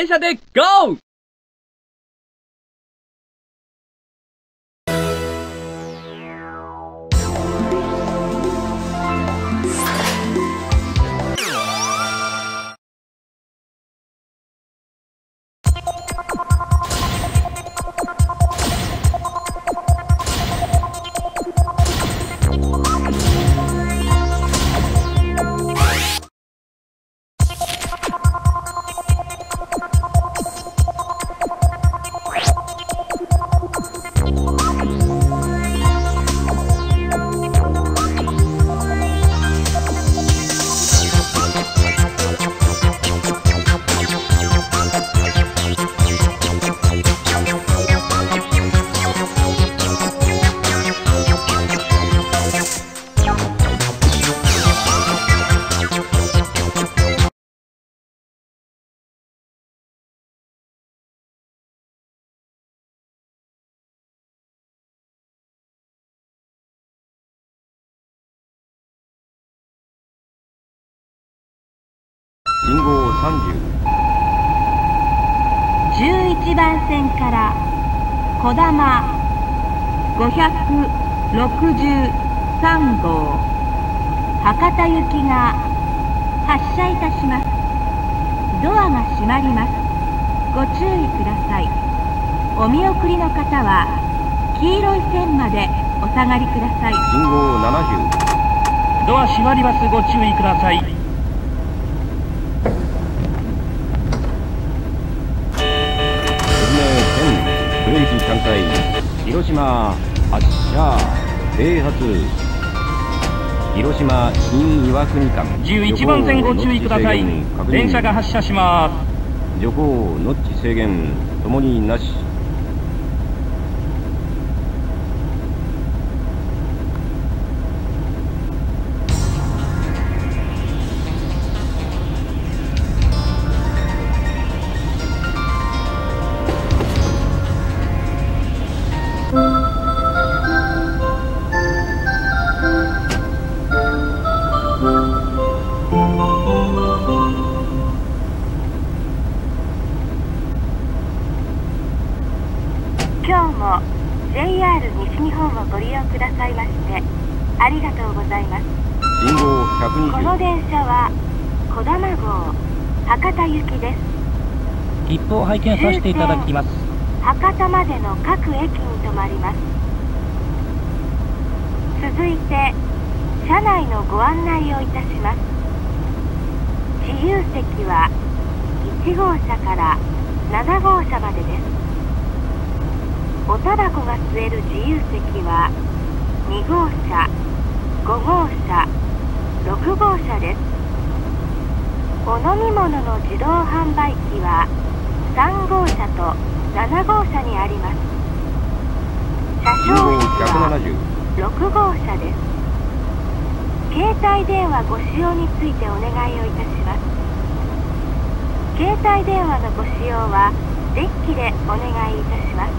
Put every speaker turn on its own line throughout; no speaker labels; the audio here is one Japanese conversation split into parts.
電車で
11番線から小玉563号博多行きが発車いたします。ドアが閉まります。ご注意ください。お見送りの方は黄色い線までお下がりください。
信号70
ドア閉まります。ご注意ください
ーキ3回広島発車停発広島新岩国間
11番線ご注意ください。電車が発車します。
徐行ノッチ制限ともになし
を
拝見させていただきます。
博多までの各駅に停まります。続いて車内のご案内をいたします。自由席は1号車から7号車までです。おタバコが吸える自由席は2号車5号車6号車です。お飲み物の自動販売機は3号車と7号車にあります。車掌室は
170
6号車です。携帯電話ご使用についてお願いをいたします。携帯電話のご使用はデッキでお願いいたします。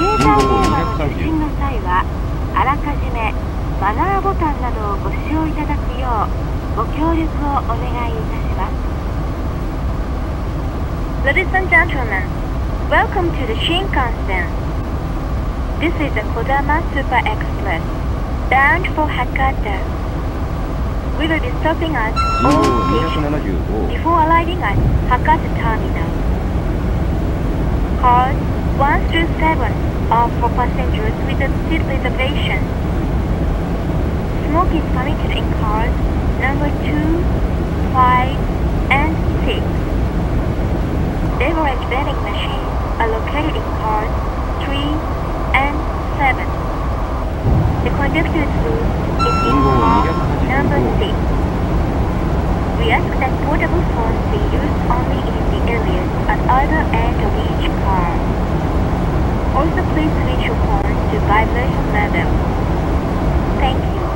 携帯電話の受信の際はあらかじめマナーボタンなどをご使用いただくようご協力をお願いいたします Ladies and gentlemen, welcome to the Shinkansen. This is the Kodama Super Express, bound for Hakata. We will be stopping at
信
all stations before arriving at Hakata Terminal. Cars 1 through 7 are for passengers with a seat reservation. Smoke is permitted in cars number 2, 5, and 6. Beverage vending machines are located in cars 3 and 7. The conductor's booth is
信号
Number
285
six. We ask that portable phones be used only in the areas at either end of each car. Also please switch your phone to vibration level. Thank you.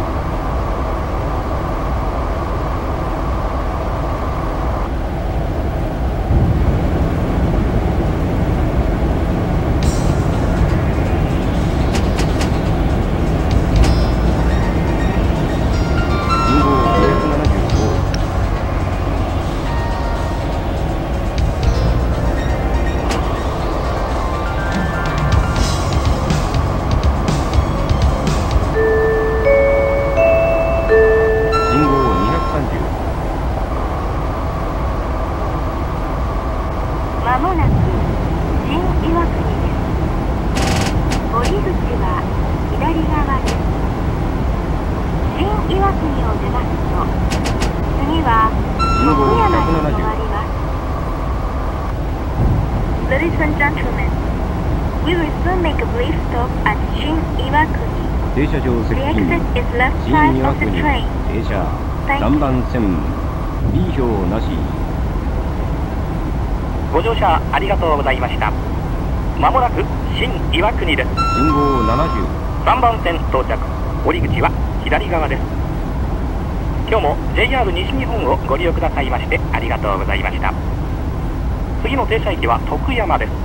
を出ますと、次は徳山に止まります。Ladies and gentlemen, we will soon make a brief stop at 新岩国。
停車場接
The
近
exit is left
新
side
岩
of the
国
train.
停車
Thank you.
3番線 B 票なし
ご乗車ありがとうございましたまもなく新岩国です
信号70
3番線到着降り口は左側です今日も JR 西日本をご利用くださいましてありがとうございました。次の停車駅は徳山です。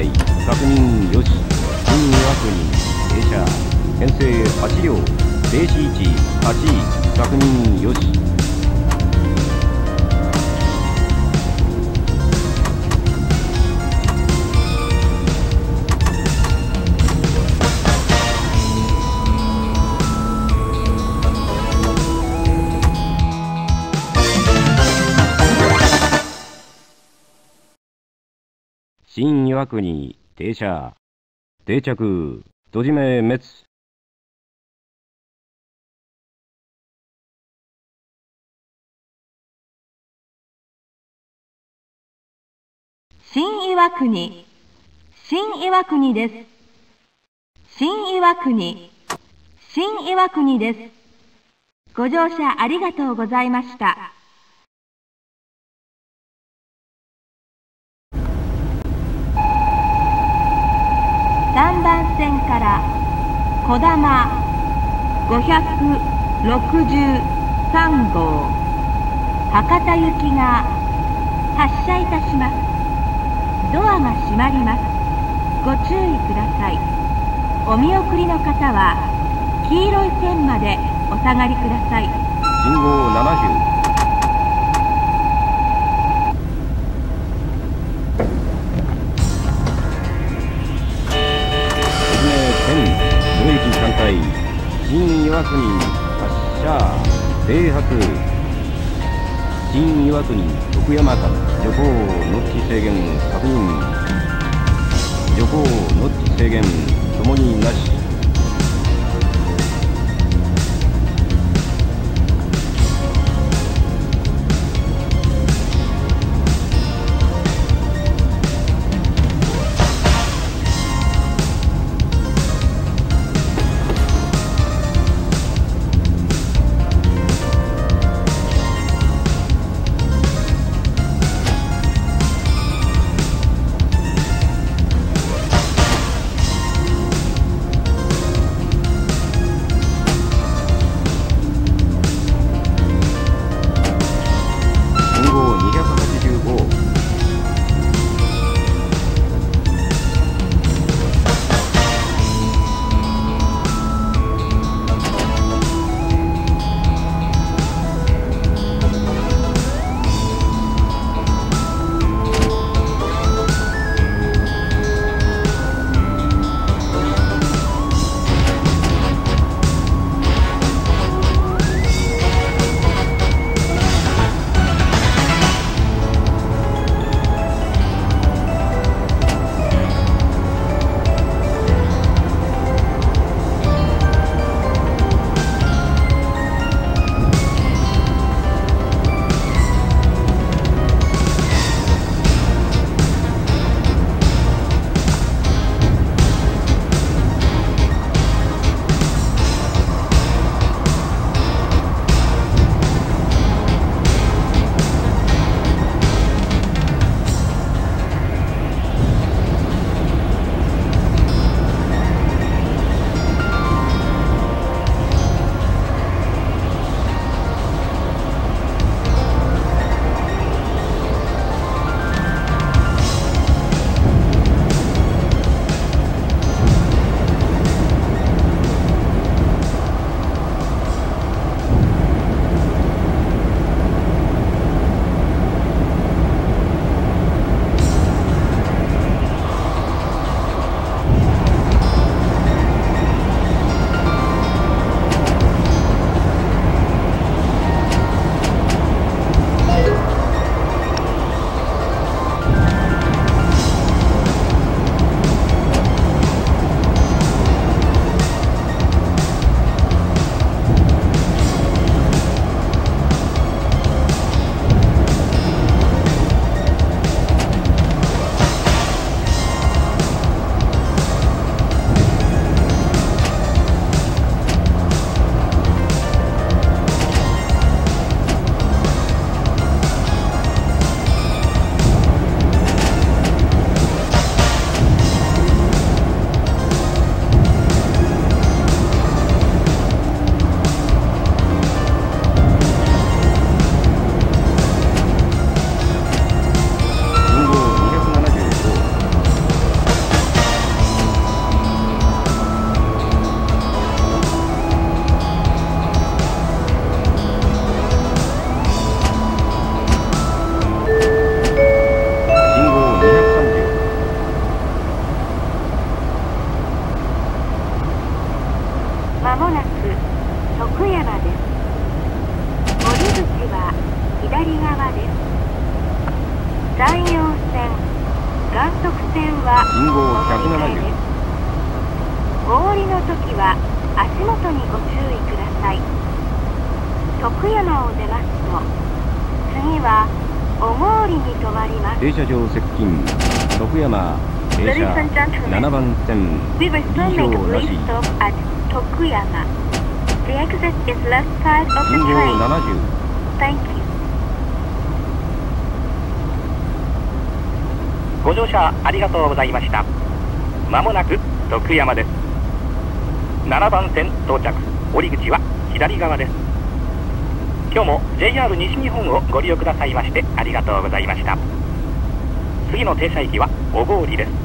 ーキ3回確認よし。新岩国停車編成8両停止位置8確認よし。新岩国停車定着戸締め滅
新岩国、新岩国です。新岩国、新岩国です。ご乗車ありがとうございました。3番線から小玉563号博多行きが発車いたします。ドアが閉まります。ご注意ください。お見送りの方は黄色い線までお下がりください。
信号70新岩国発車停泊新岩国徳山間徐行ノッチ制限確認徐行ノッチ制限ともになし
がとうございました。まもなく徳山です。7番線到着。降り口は左側です。今日も JR 西日本をご利用くださいましてありがとうございました。次の停車駅は小郡です。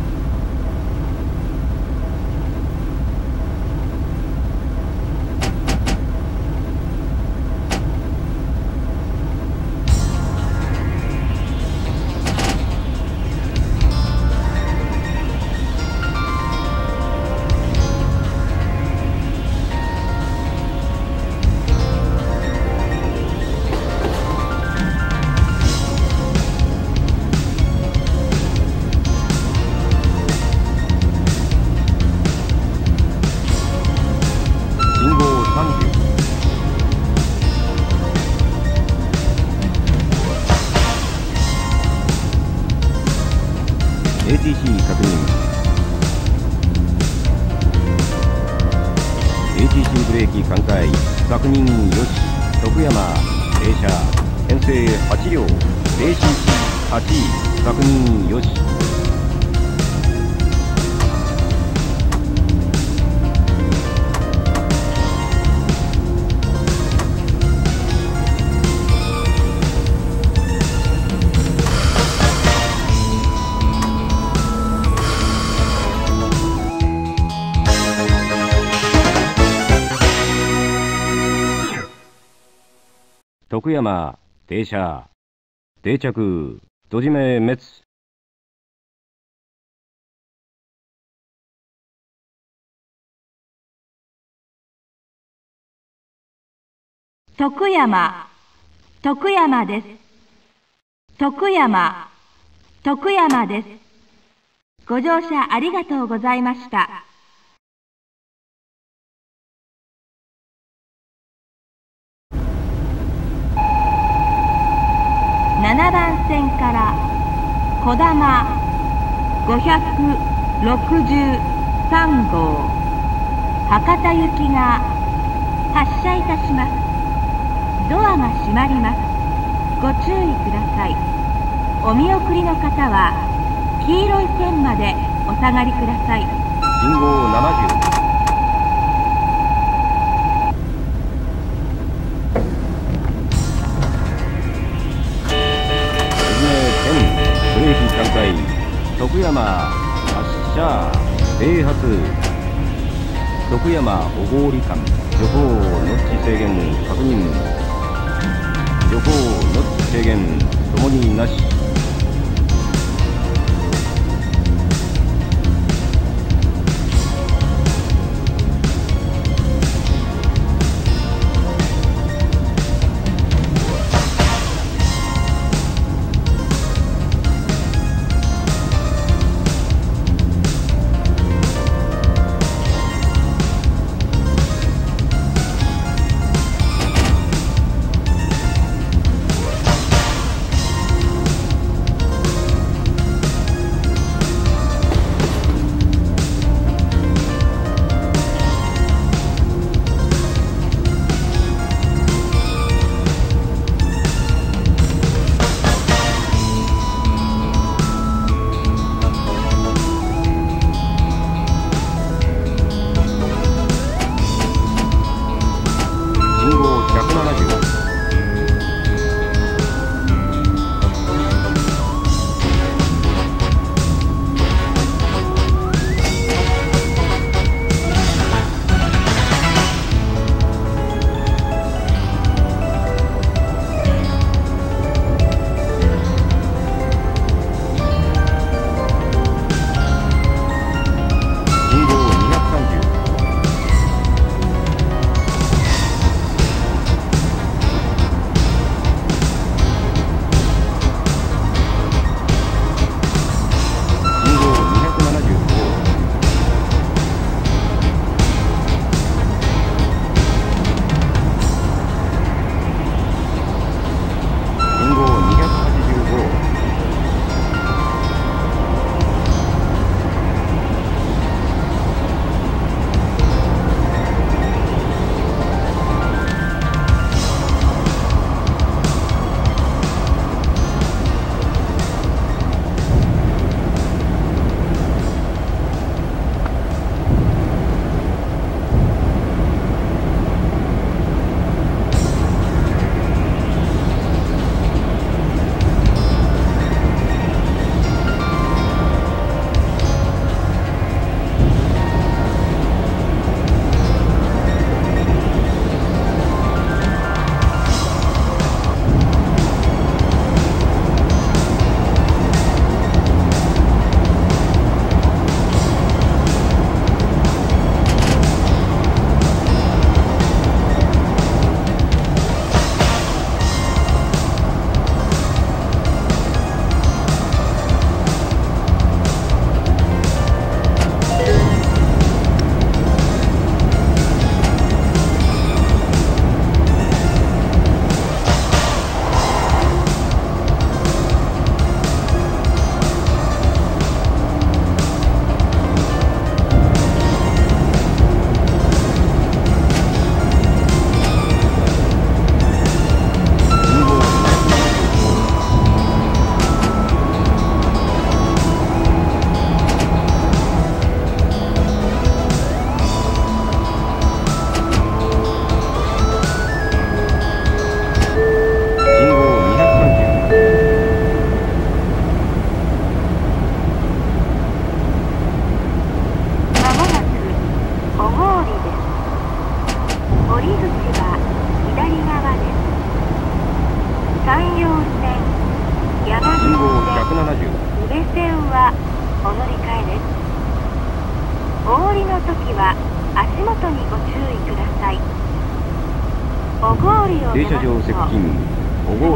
徳山停車定着戸締め滅
徳山、徳山です。徳山、徳山です。ご乗車ありがとうございました。7番線から小玉563号博多行きが発車いたします。ドアが閉まります。ご注意ください。お見送りの方は黄色い線までお下がりください。
信号70徳山発車停発。徳山小郡間徐行ノッチ制限確認。徐行ノッチ制限ともになし。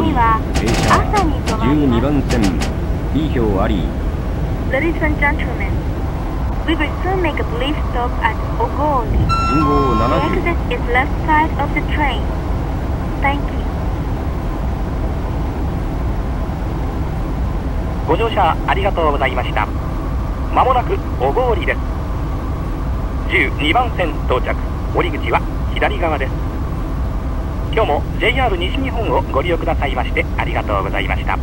小郡
次は朝に止まります
12番線 B 表あり
Ladies and gentlemen, we will soon make a brief stop at
号
The
70
exit is left side of the train. Thank you.
ご乗車ありがとうございましたまもなく小郡です12番線到着降り口は左側です今日も JR 西日本をご利用くださいましてありがとうございました。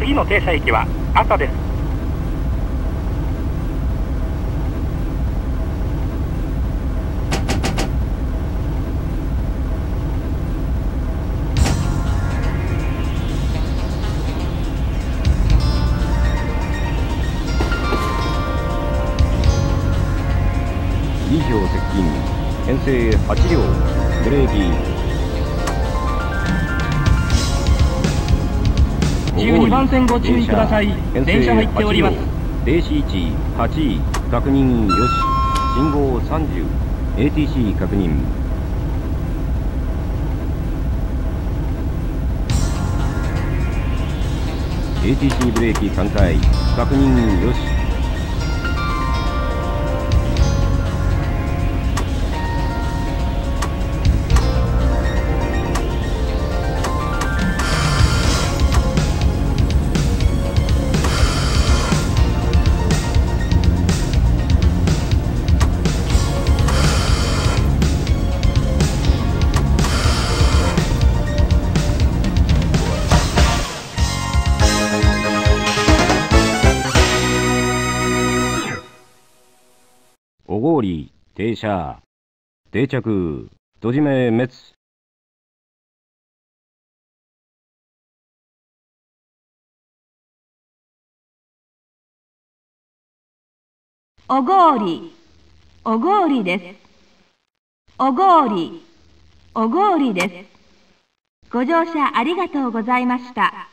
次の停車駅は朝です。
2票接近編成8両。ブレーキ
12番線ご注意ください。電車入っております。
8両停止位置8位確認よし。信号 30ATC 確認。ATC ブレーキ3回確認よし小郡停車定着戸締め滅
おごり、おごりです。おごり、おごりです。ご乗車ありがとうございました。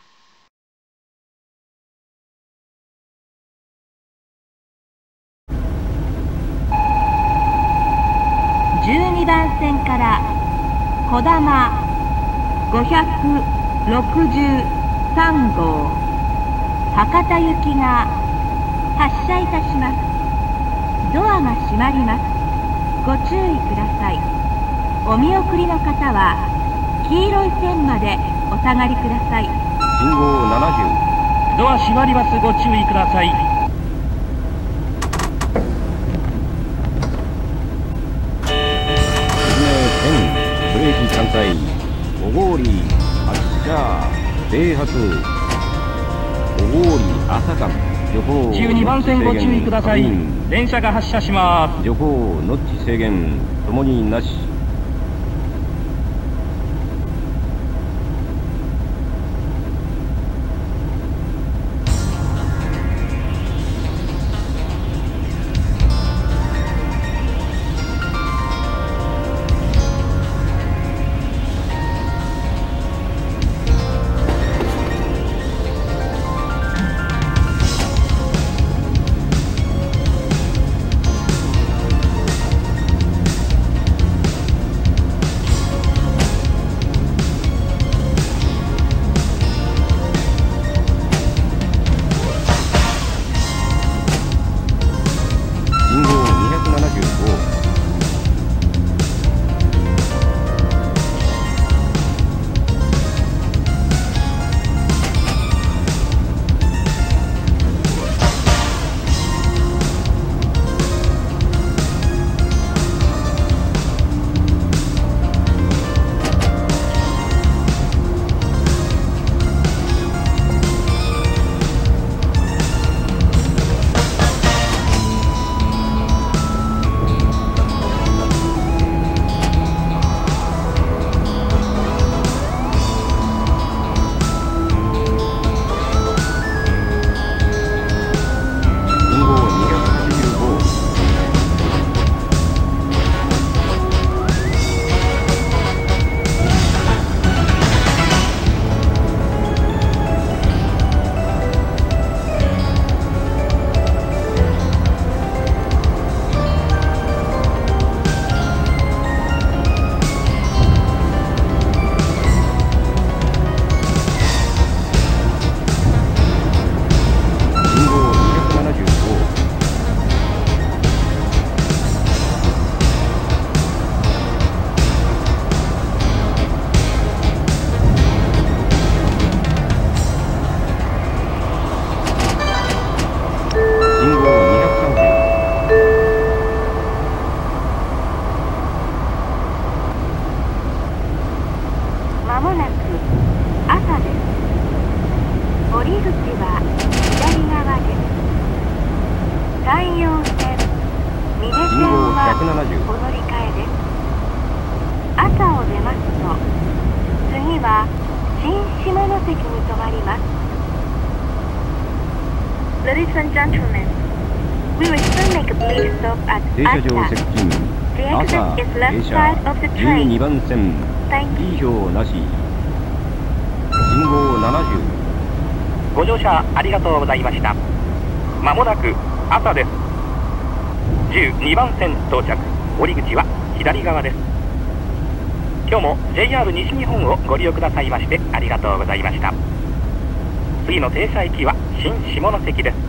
12番線から小玉563号博多行きが発車いたします。ドアが閉まります。ご注意ください。お見送りの方は黄色い線までお下がりください。
信号70
ドア閉まりますご注意ください
ブレーキ3回小郡発車停発小郡朝間徐行
12番線ご注意ください。電車が発車します。
徐行ノッチ制限。ともになし
2
番線 D 票なし。信号70
ご乗車ありがとうございました。まもなく朝です。12番線到着。降り口は左側です。今日も JR 西日本をご利用くださいましてありがとうございました。次の停車駅は新下関です。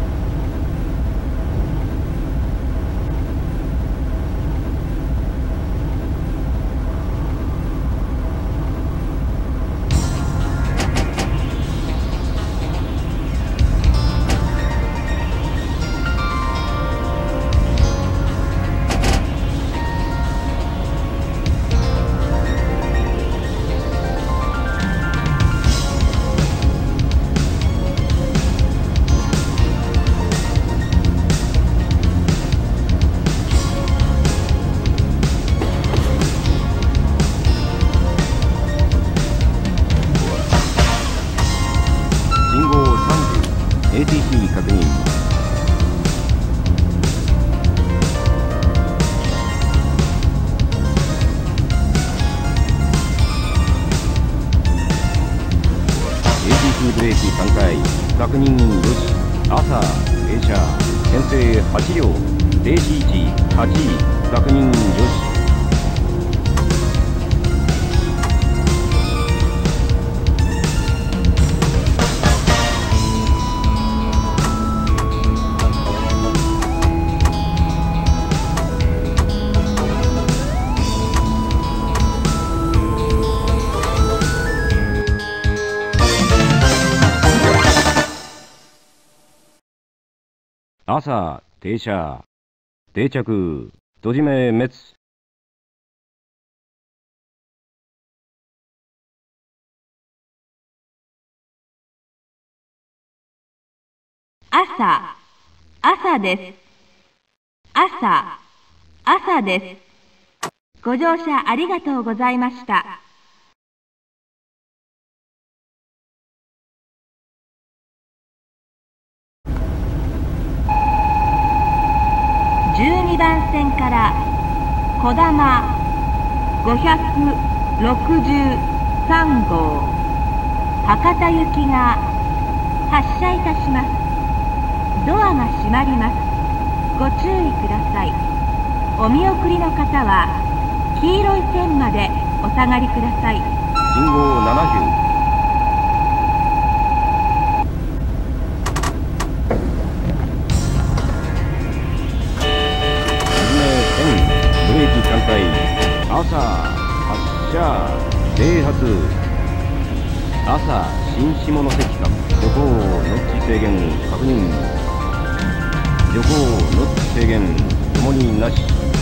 朝停車定着閉じ目滅
朝、朝です。朝、朝です。ご乗車ありがとうございました。1番線から小玉563号博多行きが発車いたします。ドアが閉まります。ご注意ください。お見送りの方は黄色い線までお下がりください。
信号70朝発車停発。朝新下関間徐行ノッチ制限。確認。旅行ノッチ制限。ともになし。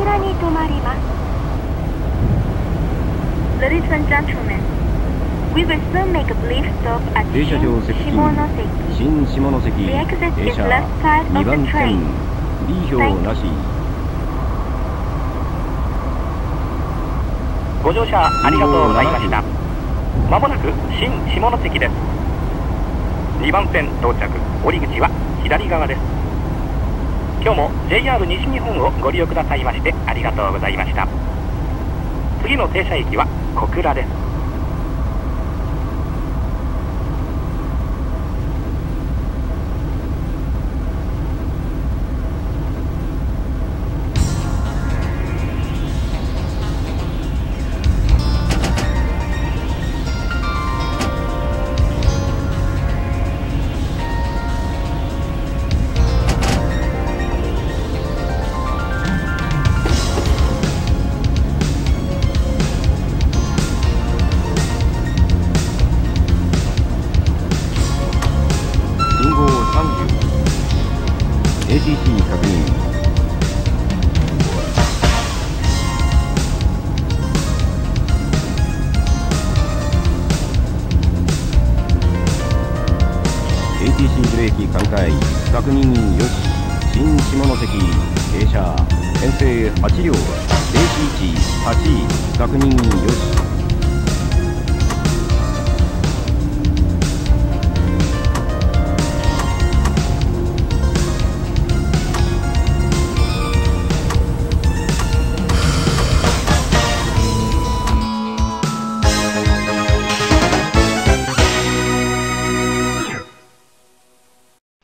倉に停まります Ladies and gentlemen, we will soon make a brief stop at
停車場接近
下関
新下関停
is
車
left side of
2
the
番.線 B 表なし
ご乗車ありがとうございましたまもなく新下関です2番線到着降り口は左側です今日も JR 西日本をご利用くださいましてありがとうございました。次の停車駅は小倉です。
091-8確認よし。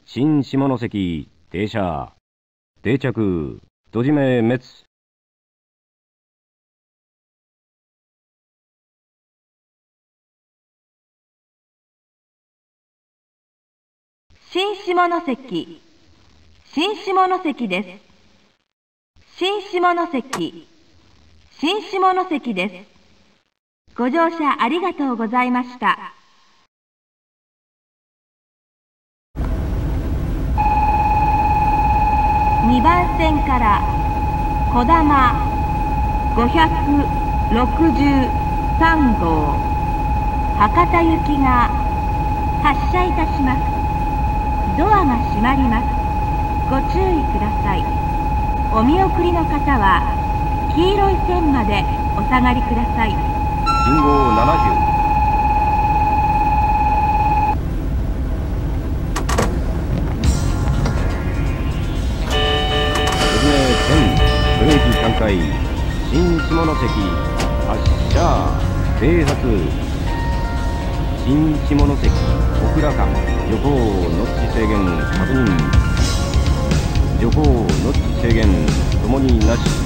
新下関、停車。定着、戸締め滅。
新下関。新下関です。新下関。新下関です。ご乗車ありがとうございました。2番線から小玉563号博多行きが発車いたします。ドアが閉まります。ご注意ください。お見送りの方は黄色い線までお下がりください。
信号70戸締め10ブレーキ寛解新下関発車停発。新下関小倉間徐行の地制限確認徐行の地制限ともになし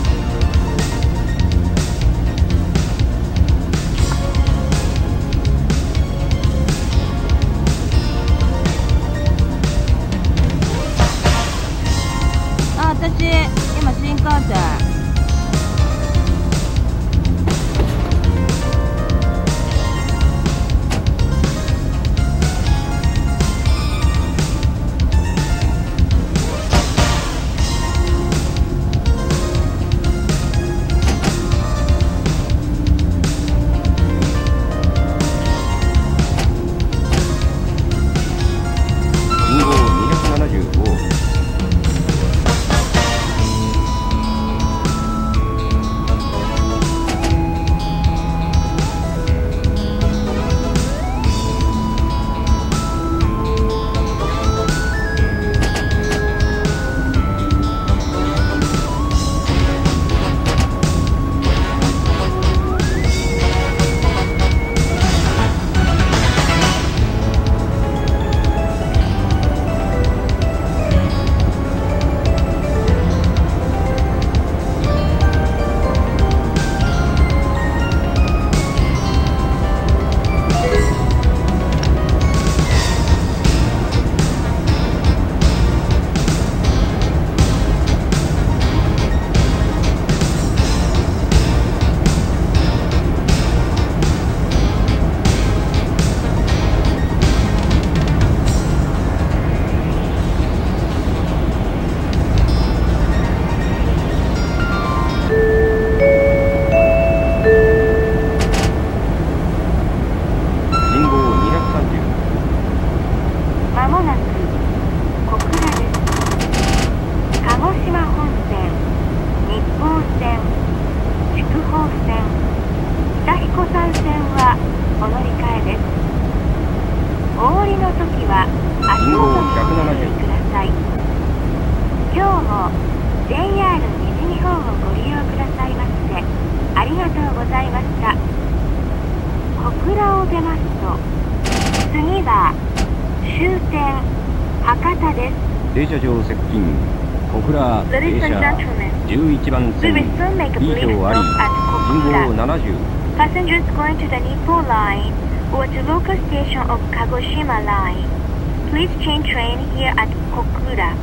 15 train here at Kokura.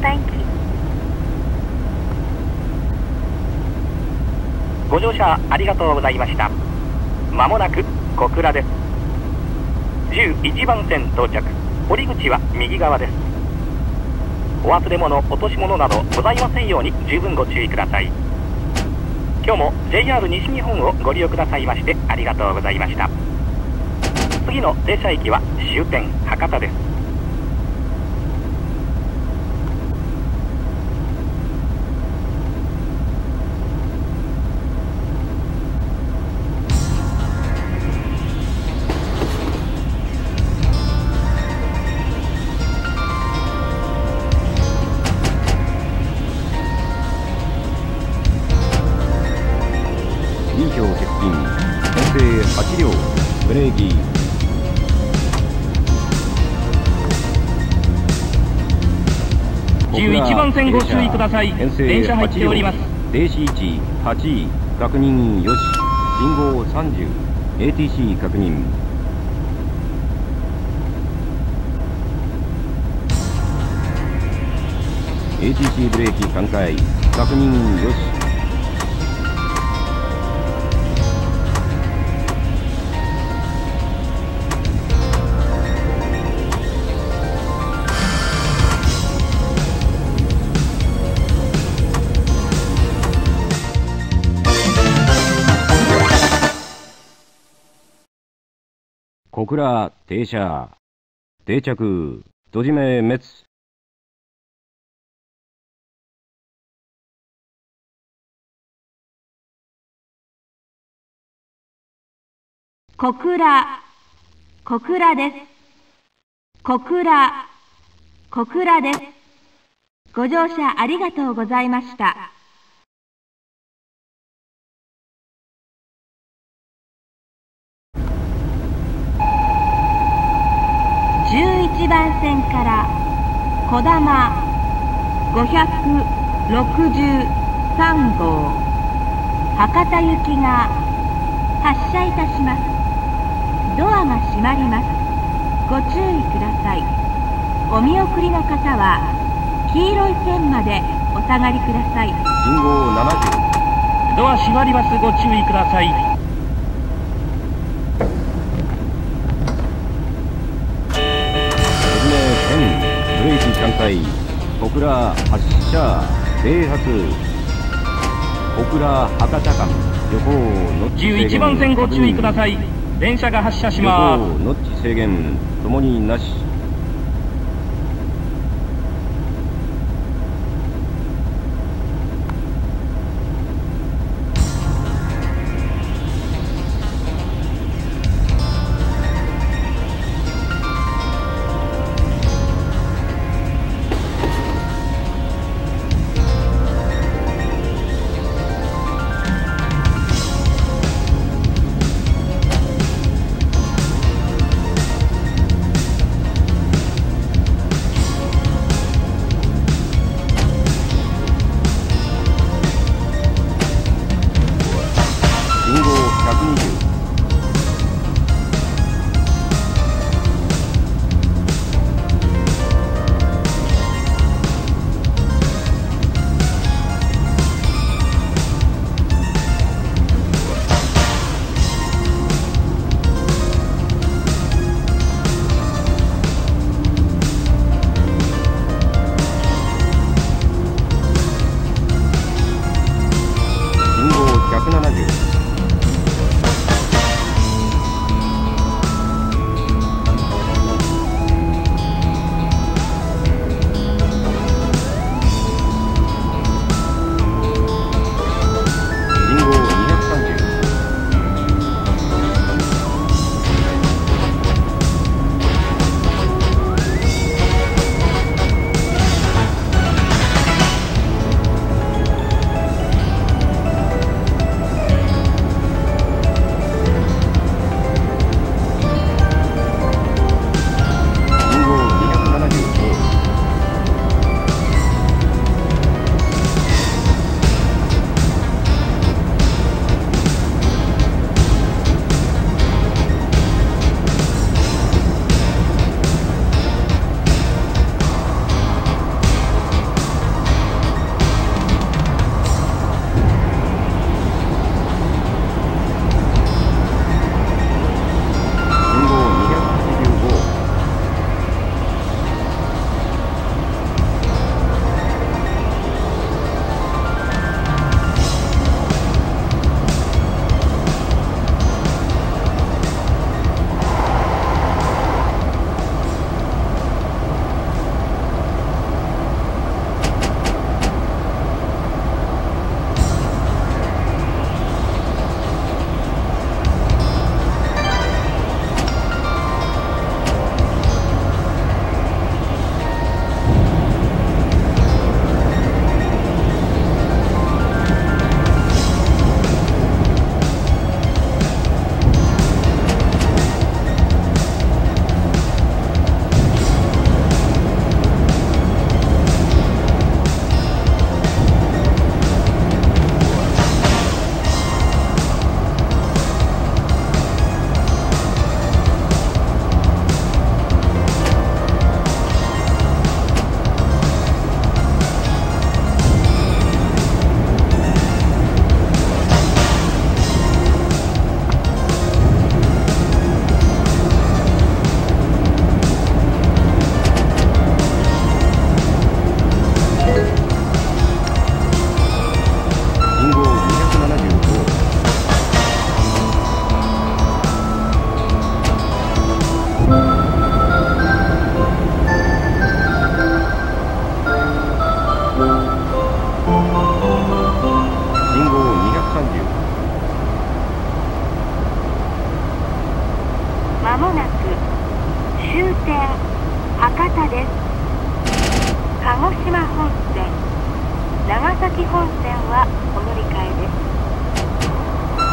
Thank you.
ご乗車ありがとうございました。まもなく小倉です。11番線到着。降り口は右側です。お忘れ物、落とし物などございませんように十分ご注意ください。今日も JR 西日本をご利用くださいましてありがとうございました。次の停車駅は終点博多です。
線ご注意ください。電車入っております。
停止位置8位確認よし信号 30ATC 確認 ATC ブレーキ3回確認よし小倉停車定着閉じ目滅
小倉、小倉です。小倉、小倉です。ご乗車ありがとうございました。11番線から小玉563号博多行きが発車いたします。ドアが閉まります。ご注意ください。お見送りの方は黄色い線までお下がりください。
信号70
ドア閉まりますご注意ください
ブレーキ3回小倉発車停発小倉博多間旅行ノッチ制限
11番線ご注意ください。電車が発車し
旅
ま
行ノッチ制限ともになし
鹿児島本線長崎本線はお乗り換えです。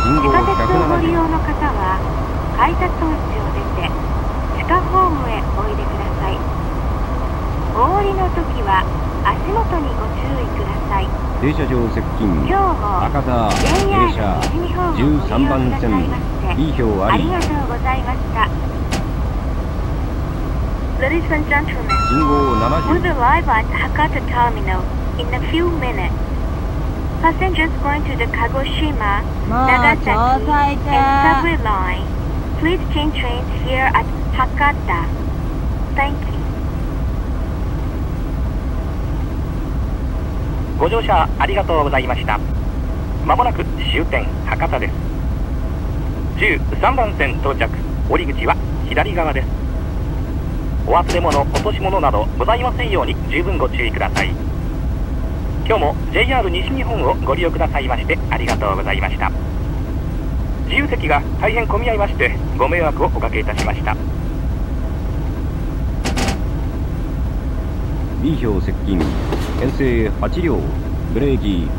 地下鉄をご利
170
用の方は改札口を出て地下ホームへおいでくださいお降りの時は足元にご注意ください。
停車場接近
今日も
博多
JR
停車
西日本をご利用
13番線
まして。
B 票あり。
ありがとうございました Ladies and gentlemen We'll
70
arrive at Hakata Terminal in a few minutes. Passengers going to the Kagoshima, Nagasaki, and
て
subway line, please change trains here at Hakata. Thank you.
ご乗車ありがとうございましたまもなく終点博多です13番線到着降り口は左側ですお忘れ物落とし物などございませんように十分ご注意ください。今日も JR 西日本をご利用くださいましてありがとうございました。自由席が大変混み合いましてご迷惑をおかけいたしました。
B 票接近編成8両ブレーキ。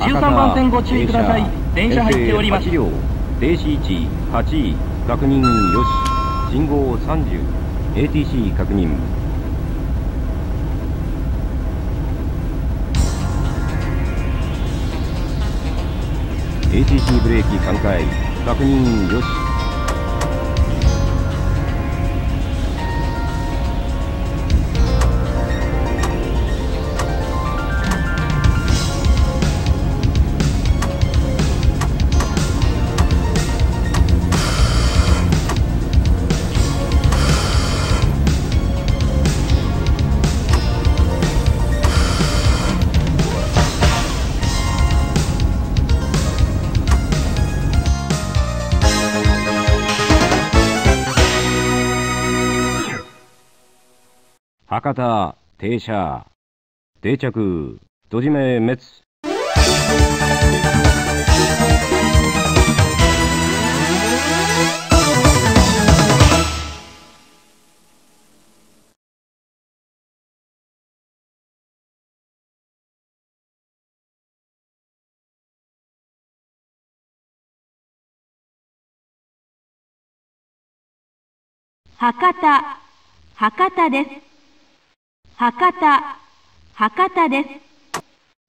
13番線ご注意ください。電車入っております。
8両停止位置8位確認よし。信号 30ATC 確認。ATC ブレーキ3回確認よし。博多停車。定着。閉じ目滅
博多、博多です。博多、博多です。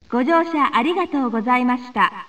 ご乗車ありがとうございました。